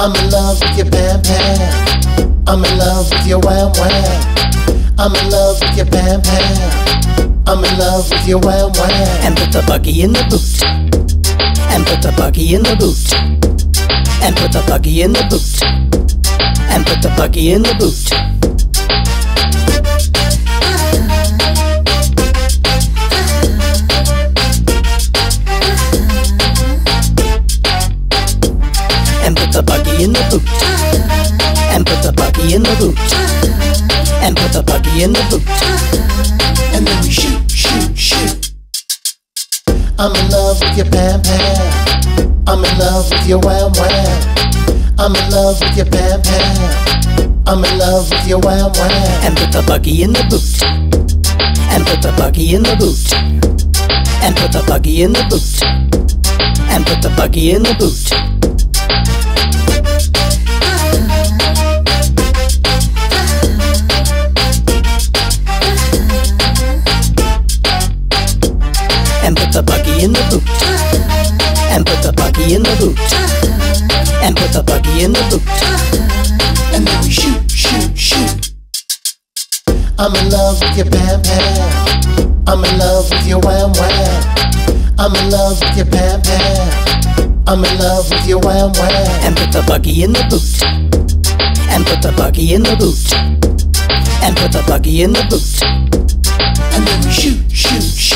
I'm in love with your Pam Pam. I'm in love with your Wham Wham. I'm in love with your Pam Pam. I'm in love with your Wham Wham. and put the buggy in the boot. And put the buggy in the boot. And put the buggy in the boot. And put the buggy in the boot. Buggy in the boot. And put the buggy in the boot. And put the buggy in the boot. And then we shoot, shoot, shoot. I'm in love with your Pam Pam. I'm in love with your Wham Wham. I'm in love with your Pam Pam. I'm in love with your Wham Wham. and put the buggy in the boot. And put the buggy in the boot. And put the buggy in the boot. And put the buggy in the boot. Buggy in the boot. And put the buggy in the boot. And put the buggy in the boot. And then we shoot, shoot, shoot. I'm in love with your Pam Pam. I'm in love with your Wham Wham. I'm in love with your Pam Pam. I'm in love with your Wham Wham. and put the buggy in the boot. And put the buggy in the boot. And put the buggy in the boot. And then we shoot, shoot, shoot.